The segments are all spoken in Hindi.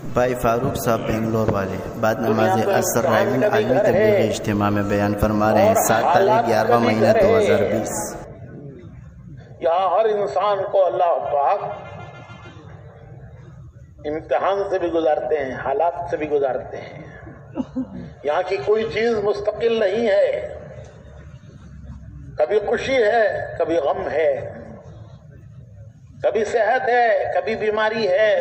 भाई फारूक साहब बेंगलोर वाले बाद नमाज़ असर भी आलमी तबलीगी है। में बयान फरमा रहे हैं। सात तारीख ग्यारहवा महीना दो हज़ार बीस। यहाँ हर इंसान को अल्लाह पाक इम्तहान से भी गुजारते हैं हालात से भी गुजारते हैं। यहाँ की कोई चीज़ मुस्तकिल नहीं है। कभी खुशी है कभी गम है। कभी सेहत है कभी बीमारी है।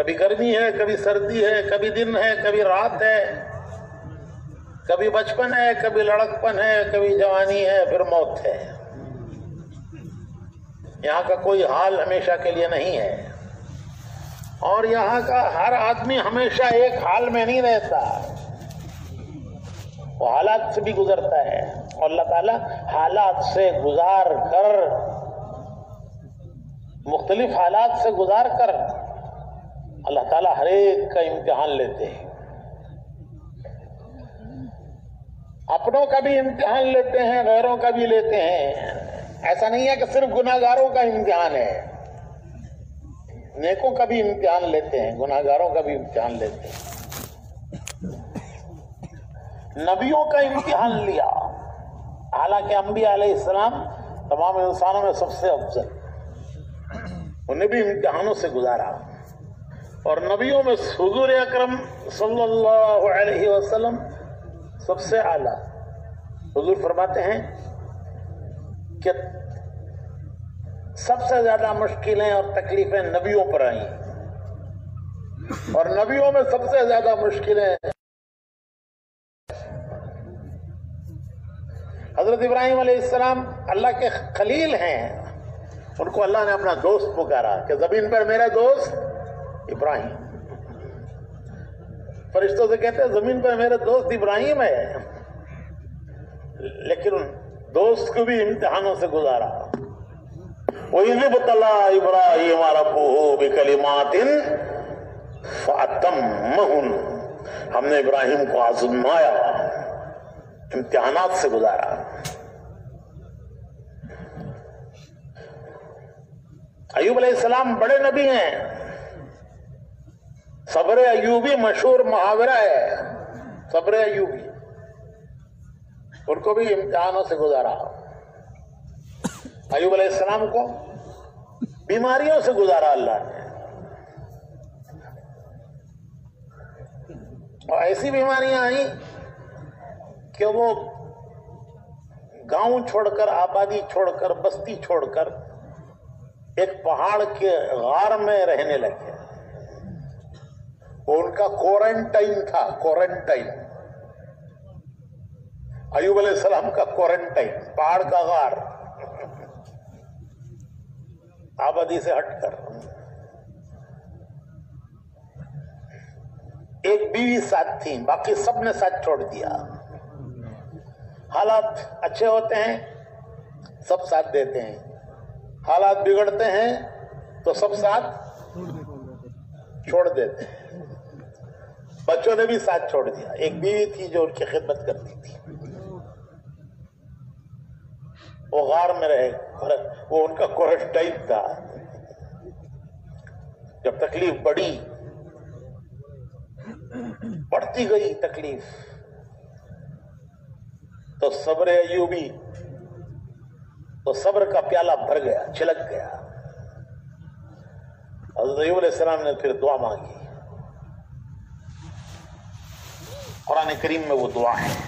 कभी गर्मी है, कभी सर्दी है, कभी दिन है, कभी रात है, कभी बचपन है, कभी लड़कपन है, कभी जवानी है, फिर मौत है। यहाँ का कोई हाल हमेशा के लिए नहीं है। और यहाँ का हर आदमी हमेशा एक हाल में नहीं रहता। वो हालात से भी गुजरता है। और अल्लाह ताला हालात से गुजार कर, मुख्तलिफ़ हालात से गुजार कर अल्लाह ताला हर एक का इम्तिहान लेते हैं। अपनों का भी इम्तिहान लेते हैं, गैरों का भी लेते हैं। ऐसा नहीं है कि सिर्फ़ गुनाहगारों का इम्तिहान है। नेकों का भी इम्तिहान लेते हैं, गुनाहगारों का भी इम्तिहान लेते हैं। नबियों का इम्तिहान लिया। हालाँकि अम्बिया इस्लाम तमाम इंसानों में सबसे अफजल। उन्हें भी इम्तिहानों से गुजारा। और नबियों में हुजूर अक्रम वसल्लम सबसे आला। हजूर फरमाते हैं कि सबसे ज़्यादा मुश्किलें और तकलीफें नबियों पर आई। और नबियों में सबसे ज़्यादा मुश्किलें हज़रत इब्राहिम अलैहिस्सलाम अल्लाह के खलील हैं। उनको अल्लाह ने अपना दोस्त पुकारा कि ज़मीन पर मेरा दोस्त इब्राहिम। फरिश्तों से कहते हैं, ज़मीन पर मेरा दोस्त इब्राहिम है। लेकिन दोस्त को भी इम्तिहानों से गुजारा। वही बतला इब्राहिम बिकलिमातिन फातम्महुन। हमने इब्राहिम को आजमाया, इम्तिहानात से गुजारा। अयूब अलैहिस्सलाम बड़े नबी हैं। सब्र अयूबी मशहूर मुहावरा है। सब्र अयूबी। उनको भी इम्तिहानों से गुजारा। अयूब अलैहिस्सलाम को बीमारियों से गुजारा अल्लाह ने। और ऐसी बीमारियाँ आई कि वो गाँव छोड़कर, आबादी छोड़कर, बस्ती छोड़कर एक पहाड़ के गार में रहने लगे। उनका क्वारंटाइन था, क्वारंटाइन। अयूब सलाम का क्वारंटाइन पहाड़ का गार आबादी से हटकर। एक बीवी साथ थी, बाकी सबने साथ छोड़ दिया। हालात अच्छे होते हैं, सब साथ देते हैं। हालात बिगड़ते हैं तो सब साथ छोड़ देते हैं। बच्चों ने भी साथ छोड़ दिया। एक बीवी थी जो उनकी खिदमत करती थी। वो गार में रहे वो उनका क्वारंटाइन था। जब तकलीफ़ बढ़ी, बढ़ती गई तकलीफ़ तो सब्र अयूबी तो सब्र का प्याला भर गया, छिलक गया। हज़रत ने फिर दुआ मांगी। कुरान करीम में वो दुआ है।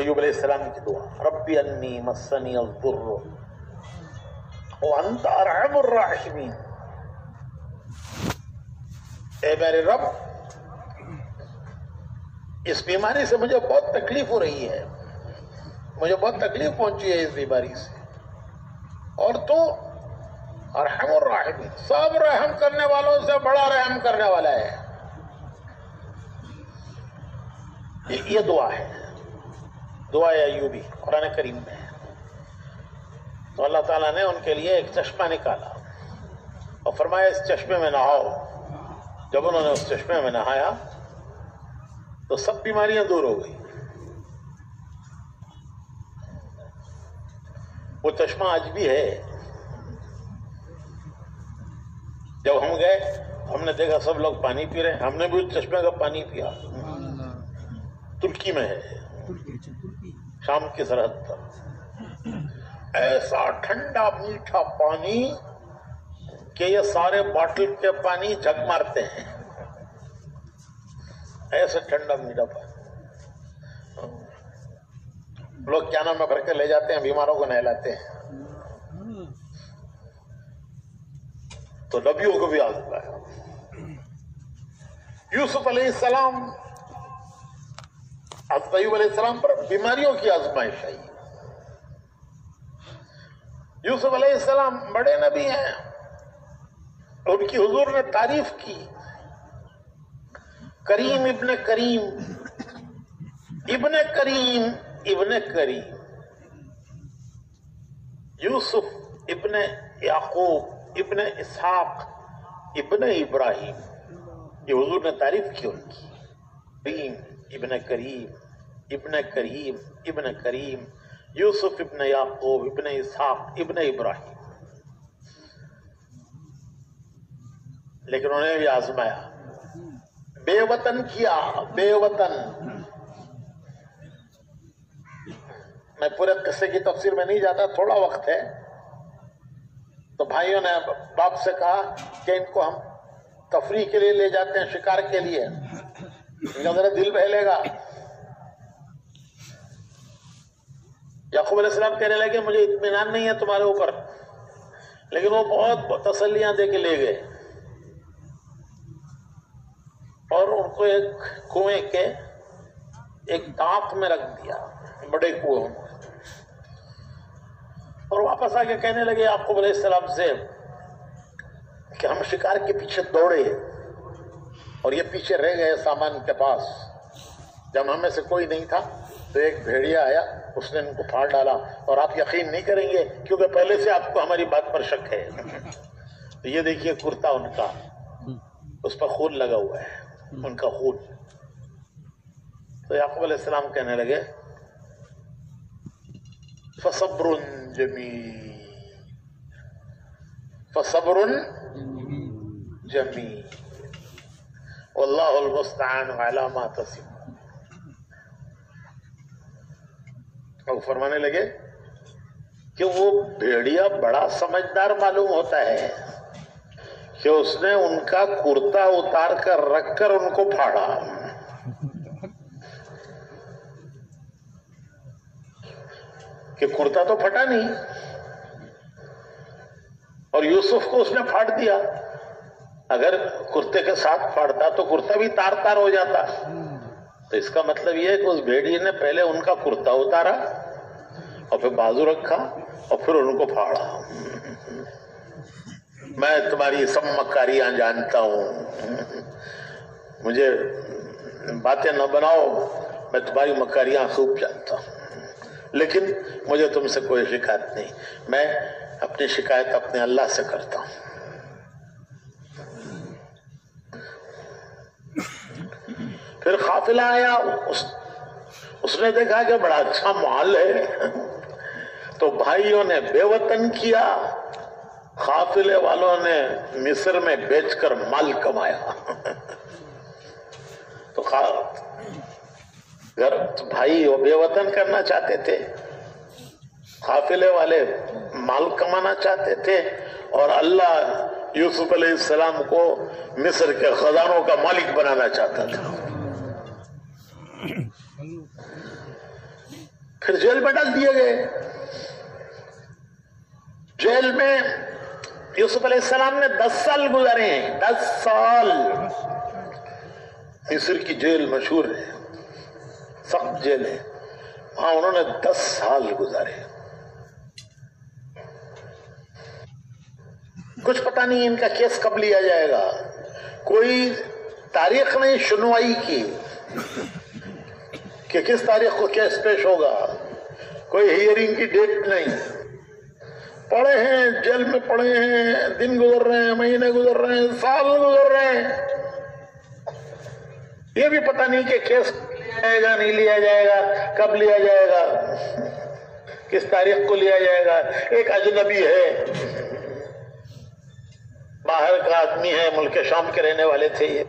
अयूब अलैहिस्सलाम की दुआ, रब्बी अन्नी मस्सनी अल-दुर्र व अंत अरहमुर राहिमीन। ए मेरे रब, इस बीमारी से मुझे बहुत तकलीफ़ हो रही है। मुझे बहुत तकलीफ़ पहुँची है इस बीमारी से। और तो अरहम राहिमीन, सब रहम करने वालों से बड़ा रहम करने वाला है। ये, ये दुआ है। दुआ है अयूबी कुरान करीम में। है तो अल्लाह ताला ने उनके लिए एक चश्मा निकाला। और फरमाया इस चश्मे में नहाओ। जब उन्होंने उस चश्मे में नहाया तो सब बीमारियाँ दूर हो गई। वो चश्मा आज भी है। जब हम गए हमने देखा सब लोग पानी पी रहे हैं। हमने भी उस चश्मे का पानी पिया। तुर्की में है। शाम की सरहद पर। ऐसा ठंडा मीठा पानी कि ये सारे बॉटल के पानी झक मारते हैं। ऐसे ठंडा मीठा पानी। लोग क्या नाम में भर के ले जाते हैं बीमारों को नहलाते हैं। तो नबियों को भी आजमाया यूसुफ सलाम तयूब पर बीमारियों की आजमाइश आई। यूसुफ सलाम बड़े नबी हैं। उनकी हुजूर ने तारीफ़ की। करीम इब्ने करीम इब्ने करीम इब्ने करीम। यूसुफ इब्ने याकूब, इब्ने इसहाक, इब्ने इब्राहिम। ये हुजूर ने तारीफ़ की उनकी। करीम इब्ने करीम इब्ने करीम इब्ने करीम, यूसुफ इब्ने याकूब, इब्ने इसहाक, इब्ने इब्राहिम। लेकिन उन्होंने भी आजमाया। बेवतन किया, बेवतन। मैं पूरे किस्से की तफसीर में नहीं जाता, थोड़ा वक्त है। तो भाइयों ने बाप से कहा कि इनको हम तफरी के लिए ले जाते हैं, शिकार के लिए। जरा दिल बहलेगा। याकूब सलाम कहने लगे, मुझे इतमान नहीं है तुम्हारे ऊपर। लेकिन वो बहुत तसलियाँ दे के ले गए। और उनको एक कुएँ के एक दांत में रख दिया, बड़े कुएँ में। और वापस आके कहने लगे आपको सलाम से कि हम शिकार के पीछे दौड़े और ये पीछे रह गए सामान के पास। जब हमें से कोई नहीं था तो एक भेड़िया आया, उसने इनको फाड़ डाला। और आप यकीन नहीं करेंगे, क्योंकि पहले से आपको हमारी बात पर शक है। तो ये देखिए कुर्ता उनका। उस पर खून लगा हुआ है, उनका खून। तो याकूब सलाम कहने लगे, फसब्रुन जमी फसब्रुन जमी तसीम और फरमाने लगे कि वो भेड़िया बड़ा समझदार मालूम होता है कि उसने उनका कुर्ता उतार कर रखकर उनको फाड़ा। कि कुर्ता तो फटा नहीं। और यूसुफ को उसने फाड़ दिया। अगर कुर्ते के साथ फाड़ता तो कुर्ता भी तार तार हो जाता। तो इसका मतलब यह है कि उस भेड़िए ने पहले उनका कुर्ता उतारा और फिर बाजू रखा और फिर उनको फाड़ा। मैं तुम्हारी सब मकारियाँ जानता हूँ। मुझे बातें न बनाओ, मैं तुम्हारी मकारियाँ खूब जानता हूँ। लेकिन मुझे तुमसे कोई शिकायत नहीं। मैं अपनी शिकायत अपने अल्लाह से करता हूँ। फिर काफिला आया उस, उसने देखा कि बड़ा अच्छा माल है। तो भाइयों ने बेवतन किया काफिले वालों ने मिस्र में बेचकर माल कमाया। तो घर भाई वो बेवतन करना चाहते थे। काफिले वाले माल कमाना चाहते थे और अल्लाह यूसुफ सलाम को मिस्र के खजानों का मालिक बनाना चाहता था। फिर जेल में डाल दिए गए। जेल में यूसुफ सलाम ने दस साल गुजारे हैं, दस साल। मिस्र की जेल मशहूर है, सख्त जेल है। वहाँ उन्होंने दस साल गुजारे। कुछ पता नहीं इनका केस कब लिया जाएगा। कोई तारीख नहीं, सुनवाई की। कि किस तारीख को केस पेश होगा? कोई हियरिंग की डेट नहीं। पड़े हैं, जेल में पड़े हैं, दिन गुजर रहे हैं, महीने गुजर रहे हैं, साल गुजर रहे हैं। ये भी पता नहीं कि केस लिया जाएगा नहीं लिया जाएगा, कब लिया जाएगा, किस तारीख को लिया जाएगा। एक अजनबी है। बाहर का आदमी है, मुल्क शाम के रहने वाले थे ये।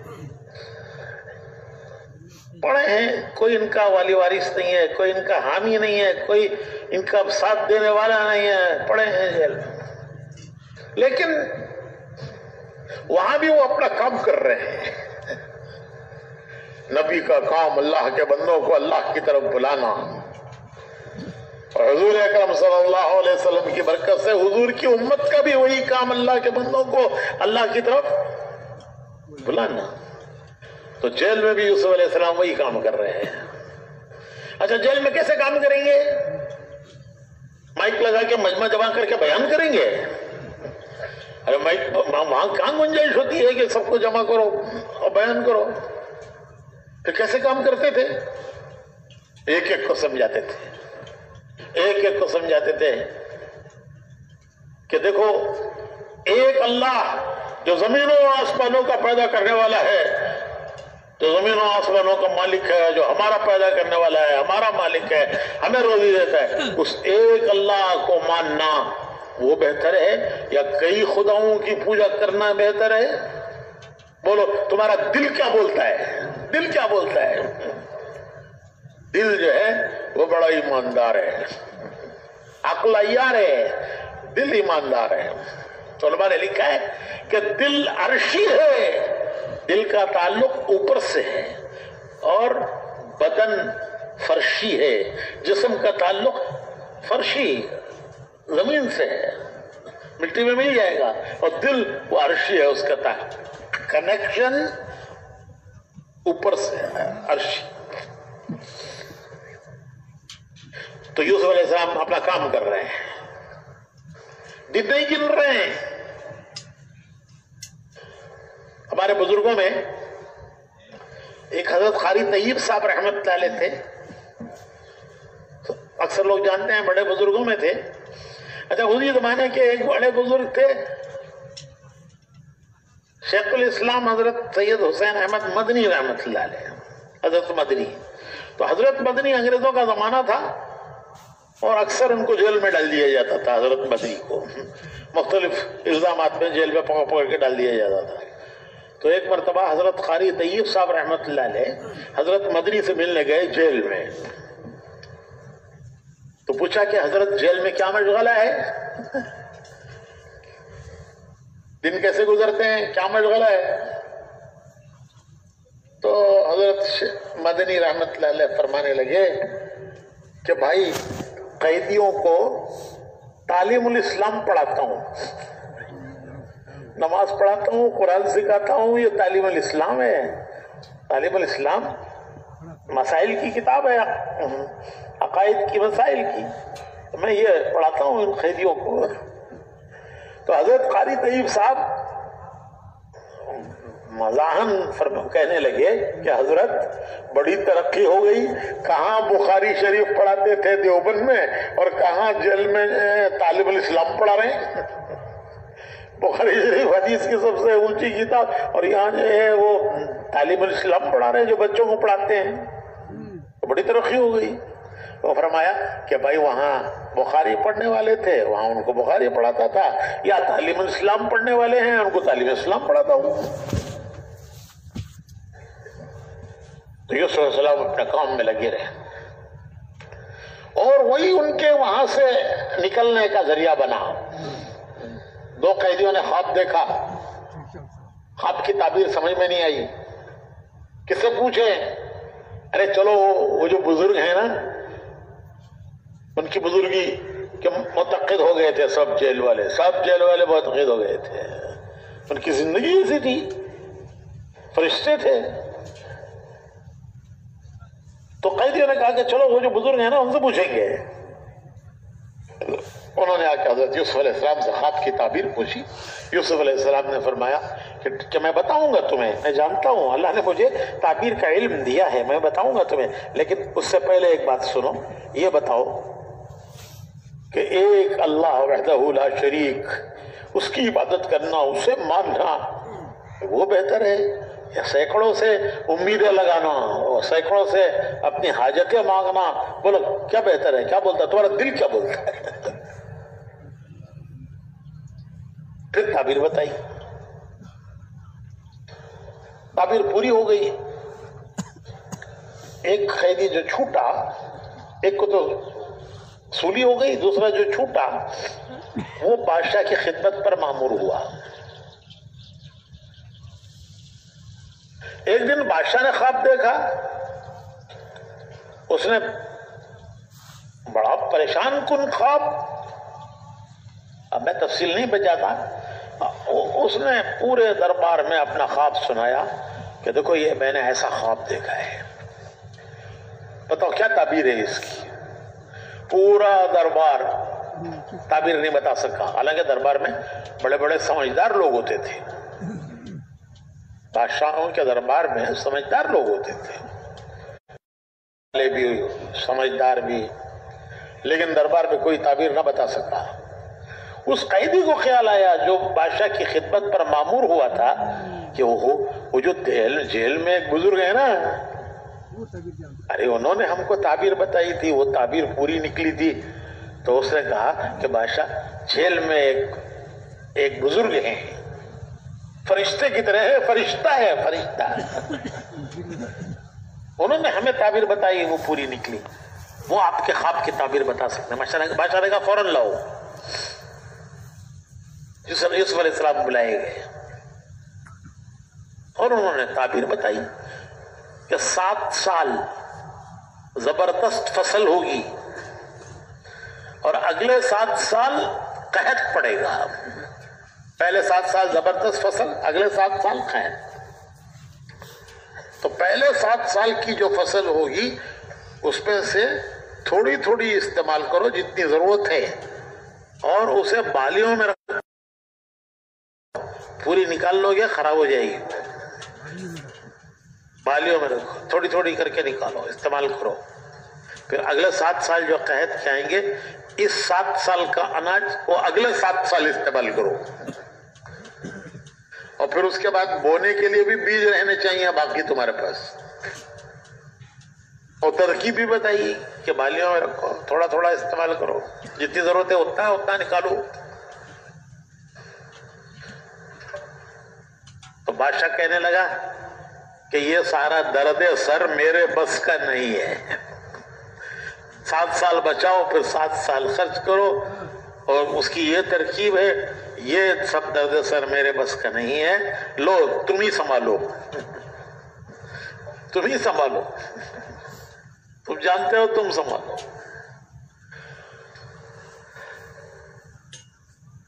पढ़े हैं, कोई इनका वाली वारिस नहीं है, कोई इनका हामी नहीं है, कोई इनका साथ देने वाला नहीं है, पड़े हैं जेल लेकिन वहाँ भी वो अपना काम कर रहे हैं। नबी का काम अल्लाह के बंदों को अल्लाह की तरफ़ बुलाना। और हजूर अकरम वसल्लम की बरकत से हजूर की उम्मत का भी वही काम अल्लाह के बंदों को अल्लाह की तरफ़ बुलाना। तो जेल में भी यूसुफ अलैहिस्सलाम वही काम कर रहे हैं। अच्छा जेल में कैसे काम करेंगे? माइक लगा के मजमा जमा करके बयान करेंगे? अरे माइक वहाँ कहाँ गुंजाइश होती है कि सबको जमा करो और बयान करो? फिर कैसे काम करते थे? एक एक को समझाते थे। एक एक को समझाते थे कि देखो, एक अल्लाह जो जमीनों और आसमानों का पैदा करने वाला है जो जमीनों आसमानों का मालिक है, जो हमारा पैदा करने वाला है, हमारा मालिक है, हमें रोजी देता है। उस एक अल्लाह को मानना वो बेहतर है, या कई खुदाओं की पूजा करना बेहतर है? बोलो, तुम्हारा दिल क्या बोलता है? दिल क्या बोलता है? दिल जो है, वो बड़ा ईमानदार है। अकलैयार है। दिल ईमानदार है। तो ने लिखा है कि दिल अरशी है। दिल का ताल्लुक ऊपर से है और बदन फर्शी है, जिसम का ताल्लुक फर्शी, ज़मीन से है। मिट्टी में मिल जाएगा और दिल वो अर्शी है उसका कनेक्शन ऊपर से है अर्शी तो यूसुफ अपना काम कर रहे हैं। दिन नहीं गिन रहे हैं। हमारे बुज़ुर्गों में एक हज़रत खारी तयीब साहब रहमत थे। तो अक्सर लोग जानते हैं बड़े बुज़ुर्गों में थे। अच्छा उसी जमाने के एक बड़े बुज़ुर्ग थे, शेखुल इस्लाम हज़रत सैयद हुसैन अहमद मदनी रहमत हज़रत मदनी। तो हज़रत मदनी अंग्रेज़ों का जमाना था और अक्सर उनको जेल में डाल दिया जाता था, हज़रत मदनी को। मुख्तलिफ़ इल्ज़ाम में जेल में पकड़ पकड़ के डाल दिया जाता था। तो एक मरतबा हज़रत खारी तय्यब साहब रहमत हज़रत मदनी से मिलने गए जेल में। तो पूछा कि हज़रत जेल में क्या मशगला है? दिन कैसे गुजरते हैं? क्या मशगला है? तो हज़रत मदनी रहमत फरमाने लगे कि भाई कैदियों को तालीम इस्लाम पढ़ाता हूँ। नमाज़ पढ़ाता हूँ, कुरान सिखाता हूँ, ये तालीम इस्लाम है। तालीम इस्लाम मसाइल की किताब है, अकायद की मसाइल की। मैं ये पढ़ाता हूँ इन कैदियों को। तो हज़रत कारी तयीब साहब मजाहन कहने लगे कि हज़रत, बड़ी तरक्की हो गई। कहाँ बुखारी शरीफ पढ़ाते थे देवबंद में और कहाँ जेल में तालिब इस्लाम पढ़ा रहे बुखारी शरीफ हदीस की सबसे ऊँची किताब। और यहाँ जो है वो तालिब इस्लाम पढ़ा रहे जो बच्चों को पढ़ाते हैं। तो बड़ी तरक्की हो गई। तो फरमाया कि भाई वहाँ बुखारी पढ़ने वाले थे, वहाँ उनको बुखारी पढ़ाता था। या तालीम इस्लाम पढ़ने वाले हैं, उनको तालीम इस्लाम पढ़ाता हूँ। तो यूसुफ अपने काम में लगे रहे। और वही उनके वहाँ से निकलने का ज़रिया बना। दो कैदियों ने ख्वाब देखा। ख्वाब की ताबीर समझ में नहीं आई। किससे पूछे? अरे चलो, वो जो बुज़ुर्ग है ना, उनकी बुजुर्गी के मुतद हो गए थे, सब जेल वाले, सब जेल वाले बहुत हो गए थे। उनकी ज़िंदगी ऐसी थी। फरिश्ते थे। तो कैदियों ने कहा कि चलो, वो जो बुज़ुर्ग है ना, उनसे पूछेंगे। उन्होंने आकर हज़रत यूसुफ से खाब की ताबीर पूछी। यूसुफ ने फरमाया कि, कि मैं बताऊँगा तुम्हें? मैं जानता हूँ। अल्लाह ने मुझे ताबीर का इल्म दिया है मैं बताऊँगा तुम्हें। लेकिन उससे पहले एक बात सुनो। ये बताओ कि एक अल्लाह वहदहुला शरीक उसकी इबादत करना उसे मानना वो बेहतर है। या सैकड़ों से उम्मीदें लगाना और सैकड़ों से अपनी हाजतें मांगना बोलो क्या बेहतर है? क्या बोलता है? तुम्हारा दिल क्या बोलता है? फिर ताबीर बताई। ताबीर पूरी हो गई। एक कैदी जो छूटा, एक को तो सूली हो गई, दूसरा जो छूटा, वो बादशाह की खिदमत पर मामूर हुआ। एक दिन बादशाह ने ख्वाब देखा। उसने बड़ा परेशान कुन ख्वाब। अब मैं तफसील नहीं बचाता उसने पूरे दरबार में अपना ख्वाब सुनाया कि देखो ये मैंने ऐसा ख्वाब देखा है। बताओ, क्या ताबीर है इसकी? पूरा दरबार ताबीर नहीं बता सका। हालाँकि दरबार में बड़े बड़े समझदार लोग होते थे। बादशाहों के दरबार में समझदार लोग होते थे। भी, समझदार भी। लेकिन दरबार में कोई ताबीर ना बता सका। उस कैदी को ख्याल आया जो बादशाह की खिदमत पर मामूर हुआ था कि वो वो जो जेल जेल में एक बुज़ुर्ग है ना। अरे उन्होंने हमको ताबीर बताई थी वो ताबीर पूरी निकली थी। तो उसने कहा कि बादशाह जेल में एक एक बुज़ुर्ग है। फरिश्ते की तरह है फरिश्ता है फरिश्ता। उन्होंने हमें ताबीर बताई वो पूरी निकली। वो आपके ख्वाब की ताबीर बता सकते हैं। बादशाह ने कहा फ़ौरन लाओ। यूसुफ अलैहिस्सलाम बुलाए गए। और उन्होंने ताबीर बताई कि सात साल ज़बरदस्त फ़सल होगी और अगले सात साल कहत पड़ेगा। पहले सात साल ज़बरदस्त फ़सल, अगले सात साल कहत। तो पहले सात साल की जो फ़सल होगी, उसमें से थोड़ी थोड़ी इस्तेमाल करो जितनी ज़रूरत है और उसे बालियों में रख पूरी निकाल लोगे, खराब हो जाएगी। बालियों में रखो थोड़ी थोड़ी करके निकालो, इस्तेमाल करो। फिर अगले सात साल जो कहत के आएँगे इस सात साल का अनाज वो अगले सात साल इस्तेमाल करो। और फिर उसके बाद बोने के लिए भी बीज रहने चाहिए बाकी तुम्हारे पास। और तरकीब भी बताइए कि बालियों में रखो थोड़ा थोड़ा इस्तेमाल करो। जितनी ज़रूरत है उतना उतना निकालो। बादशाह कहने लगा कि ये सारा दर्द सर मेरे बस का नहीं है। सात साल बचाओ, फिर सात साल खर्च करो। और उसकी ये तरकीब है, ये सब दर्द सर मेरे बस का नहीं है। लो, तुम ही संभालो। तुम ही संभालो। तुम जानते हो, तुम संभालो।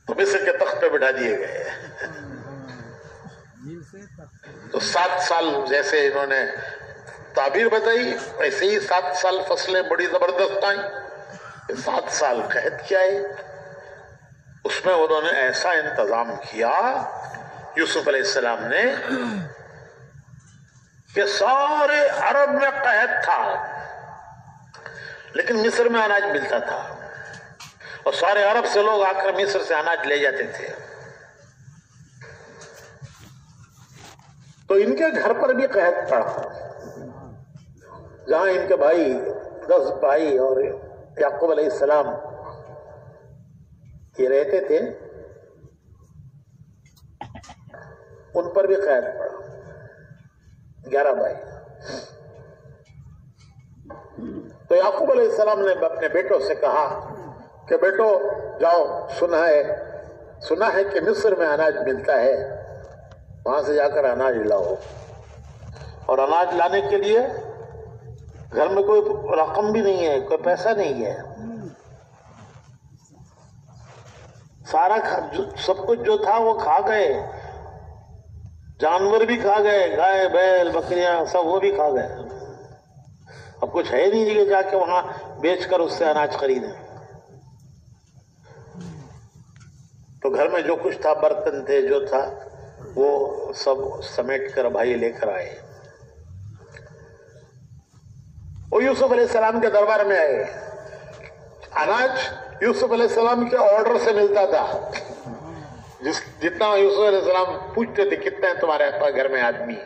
तो मिस्र के तख्त पे बिठा दिए गए तो सात साल जैसे इन्होंने ताबीर बताई, ऐसे ही सात साल फ़सलें बड़ी ज़बरदस्त आई। सात साल कहत क्या है? उसमें उन्होंने ऐसा इंतज़ाम किया, यूसुफ अलैहिस्सलाम ने, कि सारे अरब में कहत था, लेकिन मिस्र में अनाज मिलता था। और सारे अरब से लोग आकर मिस्र से अनाज ले जाते थे। तो इनके घर पर भी कहत पड़ा जहाँ इनके भाई, दस भाई और याकूब सलाम ये रहते थे, उन पर भी कैद पड़ा। ग्यारह भाई। तो याकूब सलाम ने अपने बेटों से कहा कि, बेटो, जाओ, सुना है सुना है कि मिस्र में अनाज मिलता है। वहाँ से जाकर अनाज लाओ। और अनाज लाने के लिए घर में कोई रकम भी नहीं है, कोई पैसा नहीं है। सारा सब कुछ जो था वो खा गए। जानवर भी खा गए, गाय, बैल, बकरियाँ, सब वो भी खा गए। अब कुछ है नहीं कि जाके वहाँ बेचकर उससे अनाज खरीदे। तो घर में जो कुछ था, बर्तन थे, जो था वो सब समेट कर भाई लेकर आए। वो यूसुफ सलाम के दरबार में आए। अनाज यूसुफ सलाम के ऑर्डर से मिलता था। जिस जितना यूसुफ सलाम पूछते थे, कितने हैं तुम्हारे घर में आदमी?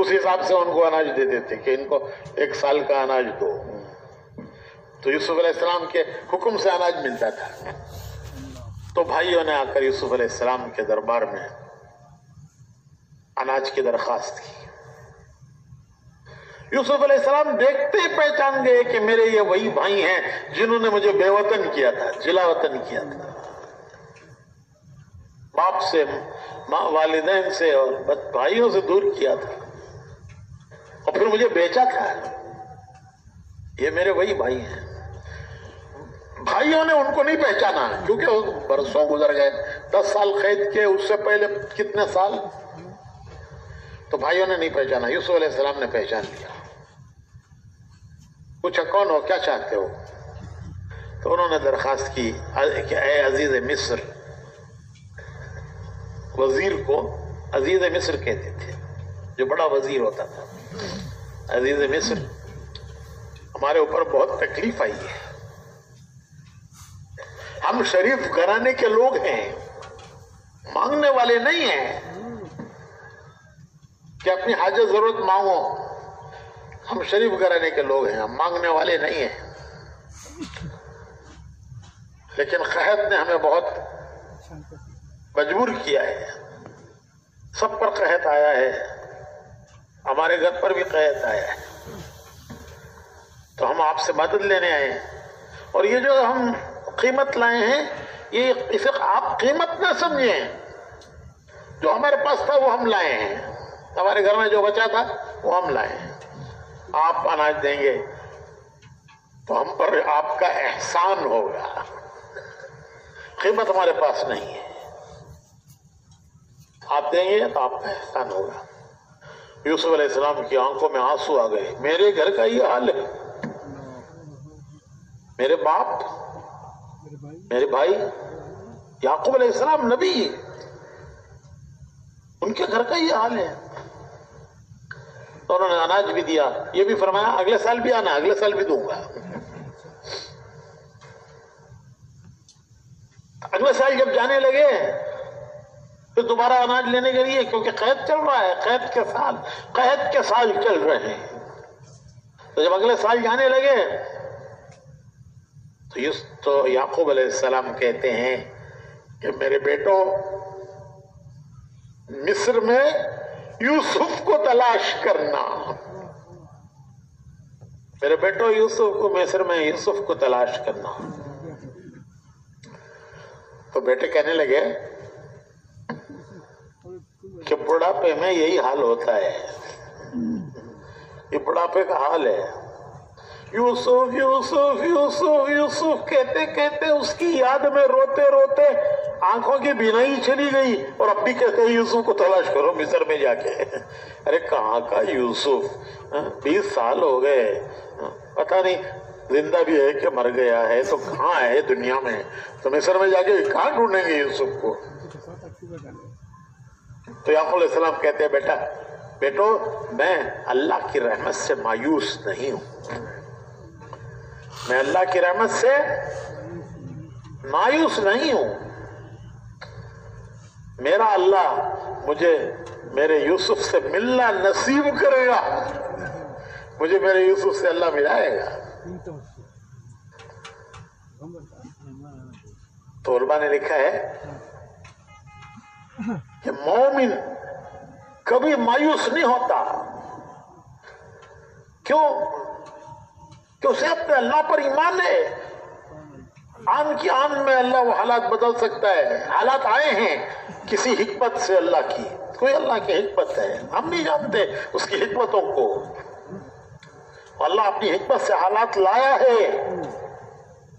उस हिसाब से उनको अनाज दे देते कि इनको एक साल का अनाज दो। तो यूसुफ सलाम के हुक्म से अनाज मिलता था। तो भाइयों ने आकर यूसुफ सलाम के दरबार में अनाज की दरखास्त की। यूसुफ सलाम देखते ही पहचान गए कि मेरे ये वही भाई हैं जिन्होंने मुझे बेवतन किया था, जिलावतन किया था। बाप से, माँ वालिदैन से और भाइयों से दूर किया था। और फिर मुझे बेचा था। ये मेरे वही भाई हैं। भाइयों ने उनको नहीं पहचाना, क्योंकि बरसों गुजर गए। दस साल कैद के उससे पहले कितने साल? तो भाइयों ने नहीं पहचाना, यूसुफ सलाम ने पहचान लिया। पूछा, कौन हो? क्या चाहते हो? तो उन्होंने दरखास्त की ए अज़ीज़ मिस्र। वज़ीर को अज़ीज़ मिस्र कहते थे, जो बड़ा वज़ीर होता था। अज़ीज़ मिस्र, हमारे ऊपर बहुत तकलीफ़ आई है। हम शरीफ घराने के लोग हैं, मांगने वाले नहीं हैं। कि अपनी हाजत ज़रूरत मांगो। हम शरीफ घराने के लोग हैं, हम मांगने वाले नहीं हैं। लेकिन खैत ने हमें बहुत मजबूर किया है। सब पर कहत आया है। हमारे घर पर भी कहत आया है। तो हम आपसे मदद लेने आए हैं। और ये जो हम कीमत लाए हैं, ये इसे आप कीमत ना समझे। जो हमारे पास था वो हम लाए हैं। हमारे घर में जो बचा था, वो हम लाए आप अनाज देंगे तो हम पर आपका एहसान होगा कीमत हमारे पास नहीं है। आप देंगे तो आपका एहसान होगा। यूसुफ अलैहिस्सलाम की आँखों में आँसू आ गए। मेरे घर का ये हाल है। मेरे बाप, मेरे भाई, याकूब अलैहिस्सलाम नबी। उनके घर का ये हाल है। तो उन्होंने अनाज भी दिया। ये भी फरमाया, अगले साल भी आना, अगले साल भी दूँगा। अगले साल जब जाने लगे तो दोबारा अनाज लेने के लिए, क्योंकि कैद चल रहा है, कैद के साल, कैद के साल चल रहे हैं। तो जब अगले साल जाने लगे तो युस तो याकूब सलाम कहते हैं कि, मेरे बेटो, मिस्र में यूसुफ को तलाश करना। मेरे बेटो, यूसुफ को मिस्र में यूसुफ को तलाश करना। तो बेटे कहने लगे कि बुढ़ापे में यही हाल होता है। ये बुढ़ापे का हाल है। यूसुफ यूसुफ यूसुफ यूसुफ कहते कहते उसकी याद में रोते रोते आँखों की बिनाई चली गई और अब भी कहते हैं यूसुफ को तलाश करो मिस्र में जाके। अरे कहाँ का यूसुफ? हाँ, बीस साल हो गए। हाँ, पता नहीं ज़िंदा भी है कि मर गया है तो कहाँ है दुनिया में? तो मिस्र में जाके कहाँ ढूंढेंगे यूसुफ को? तो याकुल सलाम कहते हैं बेटा बेटो मैं अल्लाह की रहमत से मायूस नहीं हूँ। मैं अल्लाह की रहमत से मायूस नहीं हूँ। मेरा अल्लाह मुझे मेरे यूसुफ से मिलना नसीब करेगा। मुझे मेरे यूसुफ से अल्लाह मिलाएगा। तो ने लिखा है कि मोमिन कभी मायूस नहीं होता। क्यों? कि उसे अपने अल्लाह पर ईमान है? आन की आम में अल्लाह वो हालात बदल सकता है। हालात आए हैं, किसी हिकमत से अल्लाह की। कोई अल्लाह की हिकमत है। हम नहीं जानते उसकी हिकमतों को। अल्लाह अपनी हिकमत से हालात लाया है।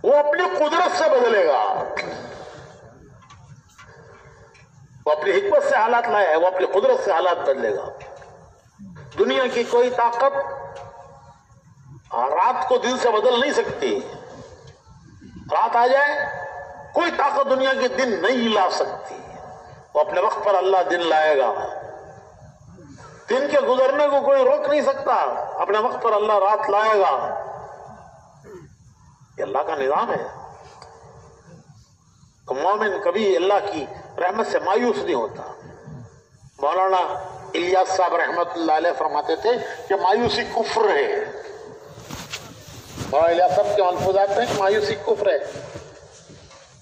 वो अपनी कुदरत से बदलेगा। वो अपनी हिकमत से हालात लाया है, वो अपनी कुदरत से हालात बदलेगा। दुनिया की कोई ताकत रात को दिन से बदल नहीं सकती। रात आ जाए, कोई ताकत दुनिया के दिन नहीं ला सकती। वो अपने वक्त पर अल्लाह दिन लाएगा। दिन के गुजरने को कोई रोक नहीं सकता। अपने वक्त पर अल्लाह रात लाएगा। ये अल्लाह का निज़ाम है। तो मोमिन कभी अल्लाह की रहमत से मायूस नहीं होता। मौलाना इलियास साहब रहमत फरमाते थे कि मायूसी कुफ्र है। सब के मलफूजात हैं? मायूसी कुफ्र है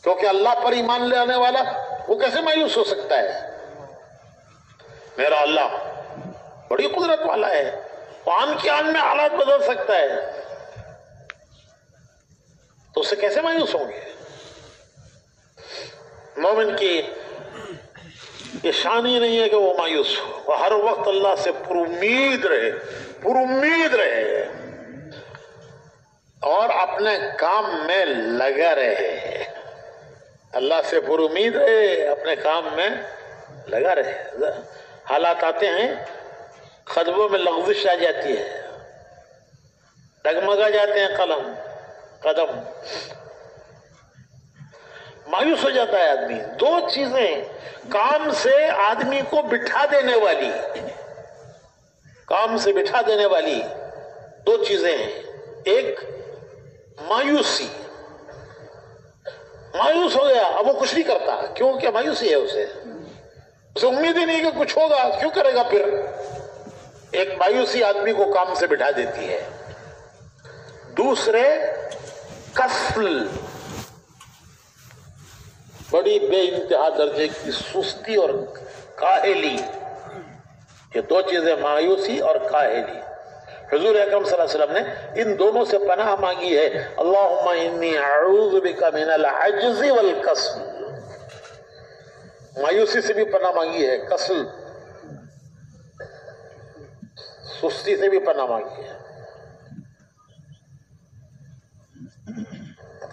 क्योंकि अल्लाह पर ईमान ले आने वाला, वो कैसे मायूस हो सकता है? मेरा अल्लाह बड़ी कुदरत वाला है। आन की आन में हालात बदल सकता है। तो उससे कैसे मायूस होंगे? मोमिन की ये शान ही नहीं है कि वो मायूस हो। वह हर वक्त अल्लाह से पुरुमीद रहे पुरुमीद रहे। और अपने काम में लगा रहे अल्लाह से पुरुमीद रहे अपने काम में लगा रहे हालात आते हैं कदमों में लफ्जिश आ जाती है। डगमगा जाते हैं कलम, कदम। मायूस हो जाता है आदमी। दो चीज़ें काम से आदमी को बिठा देने वाली। काम से बिठा देने वाली दो चीज़ें हैं। एक मायूसी। मायूस हो गया, अब वो कुछ नहीं करता। क्यों? क्या मायूसी है उसे? उसे उम्मीद ही नहीं कि कुछ होगा। क्यों करेगा फिर? एक मायूसी आदमी को काम से बिठा देती है। दूसरे कसल बड़ी बे इंतहा दर्जे की सुस्ती और काहेली। ये दो चीज़ें मायूसी और काहेली। हजूर अकरम वसल्लम ने इन दोनों से पनाह मांगी है अल्लाह मायूसी से भी पनाह मांगी है, कसल। सुस्ती से भी पनाह मांगी है।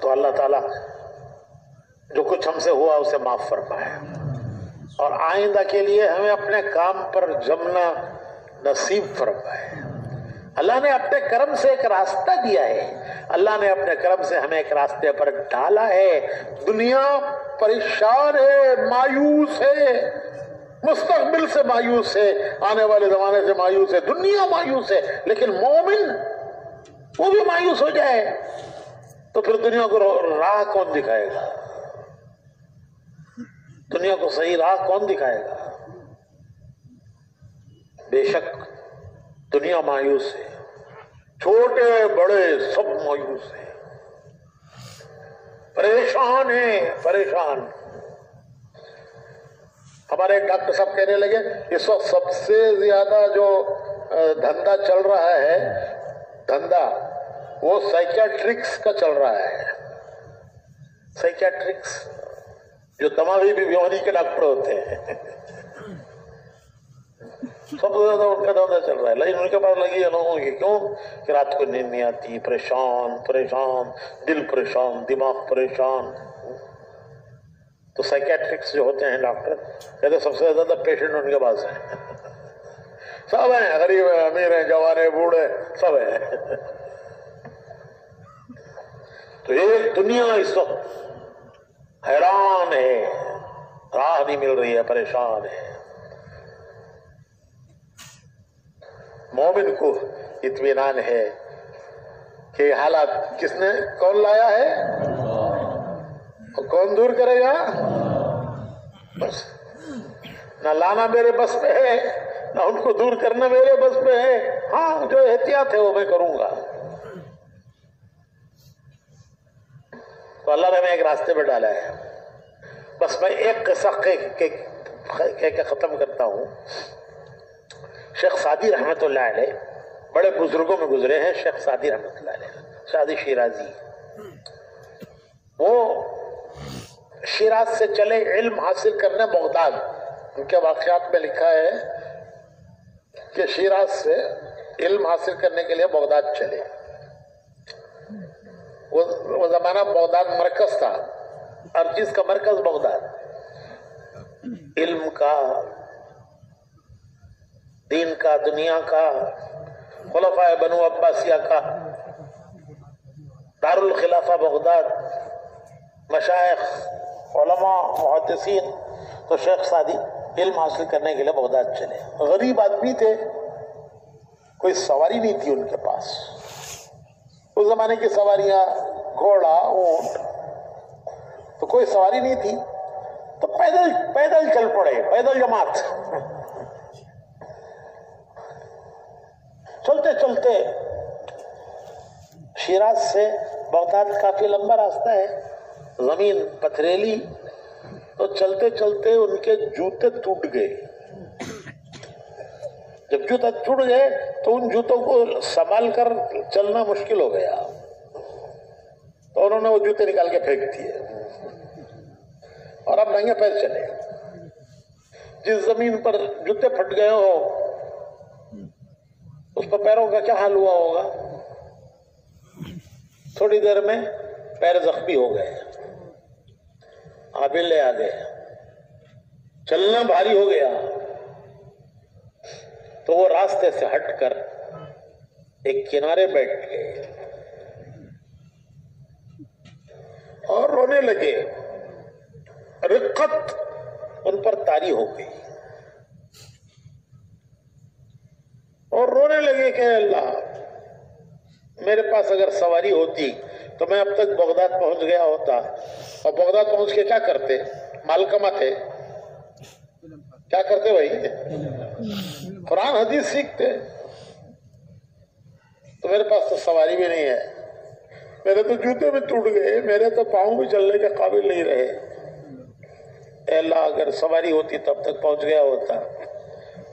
तो अल्लाह ताला जो कुछ हमसे हुआ, उसे माफ़ फरमाए। और आइंदा के लिए हमें अपने काम पर जमना नसीब फरमाए। अल्लाह ने अपने कर्म से एक रास्ता दिया है। अल्लाह ने अपने कर्म से हमें एक रास्ते पर डाला है। दुनिया परेशान है, मायूस है, मुस्तकबिल से मायूस है, आने वाले जमाने से मायूस है, दुनिया मायूस है, लेकिन मोमिन, वो भी मायूस हो जाए तो फिर दुनिया को राह कौन दिखाएगा? दुनिया को सही राह कौन दिखाएगा? बेशक दुनिया मायूस है, छोटे बड़े सब मायूस है। परेशान है, परेशान। हमारे डॉक्टर साहब कहने लगे, इस वक्त सबसे ज़्यादा जो धंधा चल रहा है, धंधा, वो साइकियाट्रिक्स का चल रहा है। साइकियाट्रिक्स जो तमामी बीमारी के डॉक्टर होते हैं। सबसे ज़्यादा उनका धंधा चल रहा है। लेकिन उनके पास लगी है लोगों की। क्यों? कि रात को नींद नहीं आती परेशान परेशान, दिल परेशान, दिमाग परेशान। तो साइकेट्रिक्स जो होते हैं डॉक्टर कहते सबसे ज़्यादा पेशेंट उनके पास है। सब है। गरीब है, अमीर है, जवान है, बूढ़े सब है। तो ये दुनिया इस वक्त हैरान है। राह नहीं मिल रही है, परेशान है। मोमिन को इत्मीनान है कि हालात किसने कौन लाया है? और कौन दूर करेगा? बस। ना लाना मेरे बस पे है ना उनको दूर करना मेरे बस पे है। हाँ जो एहतियात है वो मैं करूँगा। तो अल्लाह ने हमें एक रास्ते पर डाला है। बस मैं एक किस्सा के, के, के, के खत्म करता हूँ। शेख सादी रहमत बड़े बुज़ुर्गों में गुजरे हैं शेख सादी रहमत शादी शिराजी। वो शिराज से चले इल्म हासिल करने बगदाद उनके वाकयात में लिखा है कि शिराज से इल्म हासिल करने के लिए बगदाद चले। वो, वो जमाना बगदाद मरकज था। चीज़ का मरकज बगदाद इल्म का दीन का, दुनिया का, खुलफा बनु अब्बासिया का, दारुल खिलाफा बगदाद मशाइ तो शेख सादी, इल्म हासिल करने के लिए बगदाद चले। गरीब आदमी थे, कोई सवारी नहीं थी उनके पास। उस जमाने की सवारियाँ, घोड़ा, ऊँट तो कोई सवारी नहीं थी। तो पैदल पैदल चल पड़े, पैदल जमात। चलते चलते शिराज से बगदाद काफ़ी लंबा रास्ता है, ज़मीन पथरेली तो चलते चलते उनके जूते टूट गए। जब जूता टूट गए तो उन जूतों को संभाल कर चलना मुश्किल हो गया। तो उन्होंने वो जूते निकाल के फेंक दिए। और अब नंगे पैर चले। जिस ज़मीन पर जूते फट गए हो उस पर पैरों का क्या हाल हुआ होगा? थोड़ी देर में पैर जख्मी हो गए। आबिले आ गए चलना भारी हो गया। तो वो रास्ते से हटकर एक किनारे बैठ गए। और रोने लगे। रिक्कत उन पर तारी हो गई। और रोने लगे कि अल्लाह, मेरे पास अगर सवारी होती तो मैं अब तक बगदाद पहुँच गया होता। और बगदाद पहुँच के क्या करते? माल कमाते। क्या करते भाई? कुरान, हदीस सीखते। तो मेरे पास तो सवारी भी नहीं है। मेरे तो जूते भी टूट गए, मेरे तो पाँव भी चलने के काबिल नहीं रहे। अल्लाह, अगर सवारी होती तब तक पहुँच गया होता।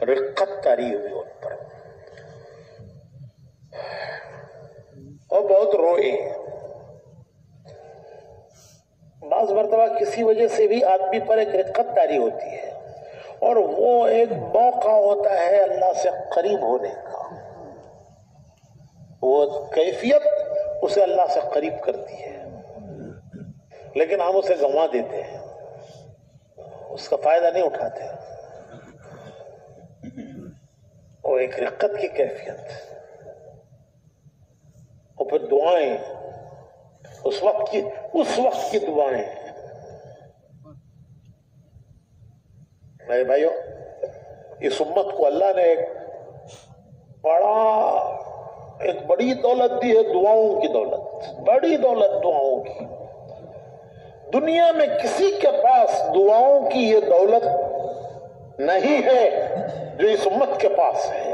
रिक्कत तारी हुई उन पर। और बहुत रोए। बाज मरतबा किसी वजह से भी आदमी पर एक रिक्कत तारी होती है। और वो एक मौका होता है अल्लाह से करीब होने का। वो कैफियत उसे अल्लाह से करीब करती है। लेकिन हम उसे गंवा देते हैं। उसका फ़ायदा नहीं उठाते। वो एक रिक्कत की कैफियत। और फिर दुआएँ। उस वक्त की, उस वक्त की दुआएँ। मेरे भाइयों, इस उम्मत को अल्लाह ने एक बड़ा, एक बड़ी दौलत दी है दुआओं की दौलत। बड़ी दौलत दुआओं की। दुनिया में किसी के पास दुआओं की ये दौलत नहीं है जो इस उम्मत के पास है।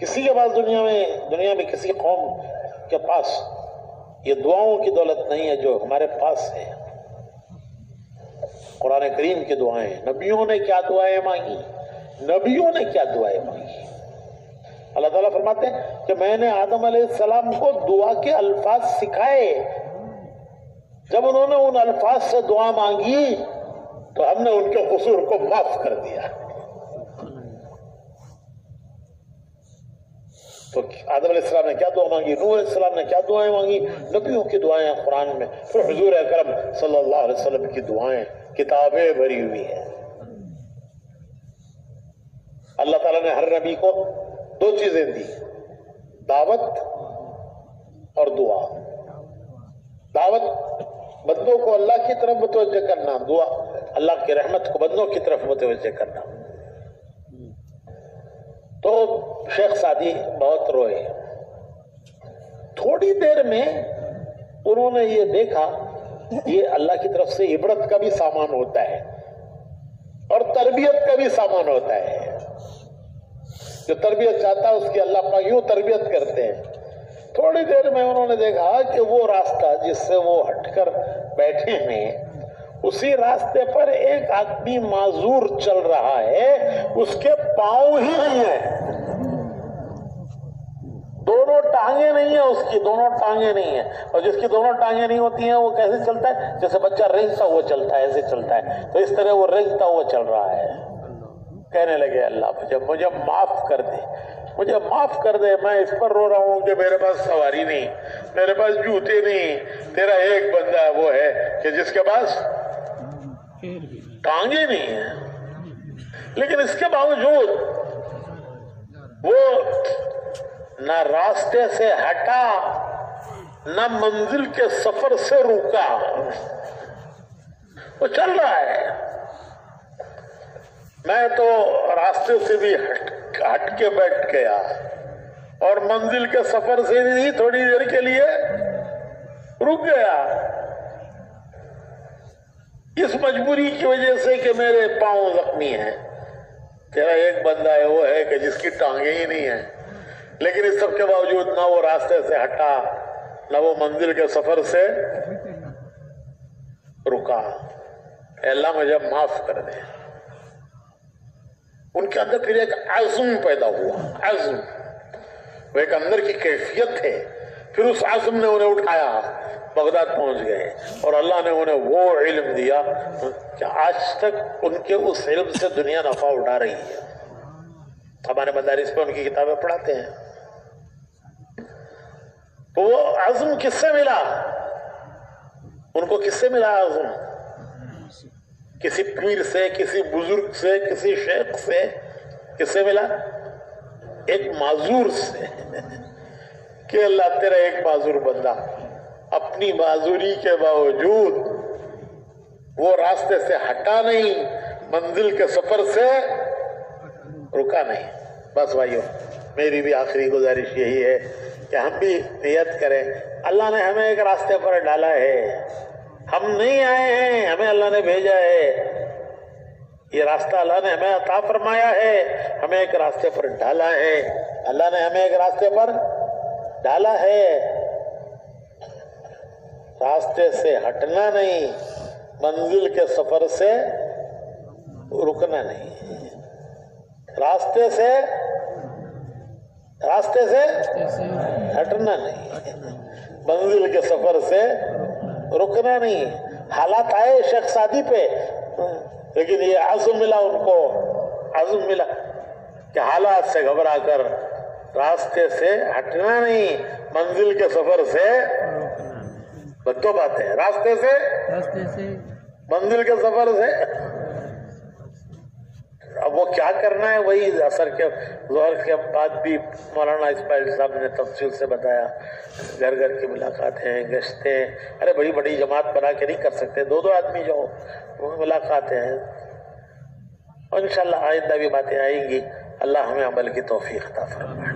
किसी के पास दुनिया में दुनिया में किसी कौम के पास ये दुआओं की दौलत नहीं है जो हमारे पास है। कुरान करीम की दुआएँ, नबियों ने क्या दुआएँ मांगी? नबियों ने क्या दुआएँ मांगी? अल्लाह ताला फरमाते हैं कि मैंने आदम सलाम को दुआ के अल्फाज सिखाए। जब उन्होंने उन अल्फाज से दुआ मांगी तो हमने उनके कसूर को माफ़ कर दिया। तो आदम इस्लाम ने क्या दुआ मांगी? नूर इस्लाम ने क्या दुआएँ मांगी? नबियों की दुआएँ कुरान में। फिर हजूर अकरम वसल्लम की दुआएँ किताबें भरी हुई है। अल्लाह ताला ने हर नबी को दो चीज़ें दी। दावत और दुआ। दावत, बंदों को अल्लाह की तरफ़ मुतवजह करना। दुआ, अल्लाह की रहमत को बंदों की तरफ़ मुतवजह करना। तो शेख सादी बहुत रोए। थोड़ी देर में उन्होंने ये देखा, ये अल्लाह की तरफ़ से इबरत का भी सामान होता है और तरबियत का भी सामान होता है। जो तरबियत चाहता है उसकी अल्लाह पाक यूँ तरबियत करते हैं। थोड़ी देर में उन्होंने देखा कि वो रास्ता जिससे वो हटकर बैठे हैं उसी रास्ते पर एक आदमी माजूर चल रहा है, उसके पाँव ही नहीं है। दोनों टांगे नहीं है उसकी, दोनों टांगे नहीं है। और जिसकी दोनों टांगे नहीं होती हैं, वो कैसे चलता है? जैसे बच्चा रेंगता हुआ चलता है, ऐसे चलता है। तो इस तरह वो रेंगता हुआ चल रहा है। कहने लगे, अल्लाह, मुझे मुझे माफ़ कर दे। मुझे माफ़ कर दे, मैं इस पर रो रहा हूँ कि मेरे पास सवारी नहीं, मेरे पास जूते नहीं। तेरा एक बंदा वो है कि जिसके पास टांगे नहीं है। लेकिन इसके बावजूद वो न रास्ते से हटा न मंजिल के सफ़र से रुका। वो चल रहा है। मैं तो रास्ते से भी हट, हट के बैठ गया। और मंजिल के सफ़र से भी थोड़ी देर के लिए रुक गया। इस मजबूरी की वजह से कि मेरे पाँव जख्मी हैं। तेरा एक बंदा है, वो है कि जिसकी टांगे ही नहीं है। लेकिन इस सब के बावजूद ना वो रास्ते से हटा, ना वो मंजिल के सफ़र से रुका। अल्लाह मुझे माफ़ कर दे। उनके अंदर फिर एक आज़म पैदा हुआ, आज़म। वो एक अंदर की कैफियत है। फिर उस आज़म ने उन्हें उठाया, बगदाद पहुँच गए। और अल्लाह ने उन्हें वो इल्म दिया, कि आज तक उनके उस इल्म से दुनिया नफा उठा रही है। हमारे मदारिस पे उनकी किताबें पढ़ाते हैं। तो वो आज़म किससे मिला? उनको किससे मिला आज़म? किसी पीर से, किसी बुज़ुर्ग से, किसी शेख से किससे मिला? एक माजूर से। कि अल्लाह तेरा एक माजूर बंदा, अपनी माजूरी के बावजूद वो रास्ते से हटा नहीं, मंजिल के सफ़र से रुका नहीं। बस भाइयों, मेरी भी आखिरी गुजारिश यही है कि हम भी नियत करें। अल्लाह ने हमें एक रास्ते पर डाला है। हम नहीं आए हैं, हमें अल्लाह ने भेजा है। ये रास्ता अल्लाह ने हमें अता फरमाया है। हमें एक रास्ते पर डाला है। अल्लाह ने हमें एक रास्ते पर डाला है। रास्ते से हटना नहीं, मंजिल के सफ़र से रुकना नहीं। रास्ते से रास्ते से हटना नहीं। मंजिल के सफ़र से रुकना नहीं। हालात आए शख्स शादी पे, लेकिन ये आज़म मिला उनको। आज़म मिला कि हालात से घबरा कर रास्ते से हटना नहीं मंजिल के सफ़र से बदो बात है। रास्ते से? रास्ते से। मंजिल के सफ़र से? अब वो क्या करना है वही असर के जोहर के बाद भी मौलाना इस्माइल साहब ने तफसील से बताया। घर घर की मुलाकातें गश्तें अरे बड़ी बड़ी जमात बना के नहीं कर सकते। दो दो आदमी जाओ वो मुलाकातें हैं। और आइंदा भी बातें आएँगी। अल्लाह हमें अमल की तौफीक अता फरमाए।